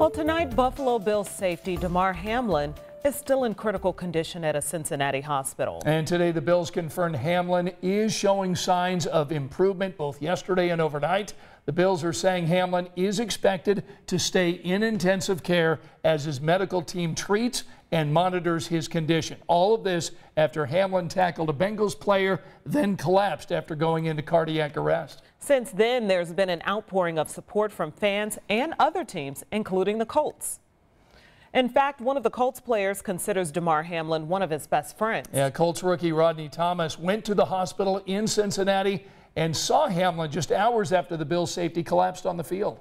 Well, tonight, Buffalo Bills safety Damar Hamlin is still in critical condition at a Cincinnati hospital. And today, the Bills confirmed Hamlin is showing signs of improvement both yesterday and overnight. The Bills are saying Hamlin is expected to stay in intensive care as his medical team treats and monitors his condition. All of this after Hamlin tackled a Bengals player, then collapsed after going into cardiac arrest. Since then, there's been an outpouring of support from fans and other teams, including the Colts. In fact, one of the Colts players considers Damar Hamlin one of his best friends. Yeah, Colts rookie Rodney Thomas went to the hospital in Cincinnati and saw Hamlin just hours after the Bills safety collapsed on the field.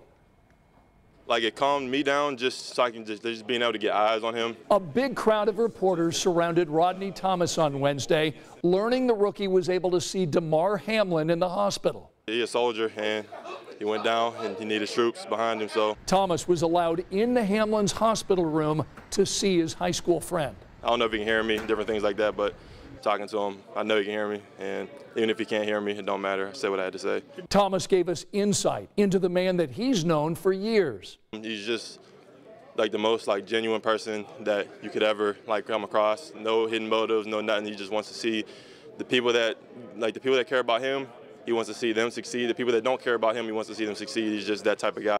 Like it calmed me down just so I can just, just being able to get eyes on him. A big crowd of reporters surrounded Rodney Thomas on Wednesday, learning the rookie was able to see Damar Hamlin in the hospital. He's a soldier and he went down and he needed troops behind him. So Thomas was allowed in the Hamlin's hospital room to see his high school friend. I don't know if he can hear me, different things like that, but talking to him, I know he can hear me, and even if he can't hear me, it don't matter. I said what I had to say. Thomas gave us insight into the man that he's known for years. He's just like the most like genuine person that you could ever like come across. No hidden motives, no nothing. He just wants to see the people that like the people that care about him he wants to see them succeed. The people that don't care about him, he wants to see them succeed. He's just that type of guy.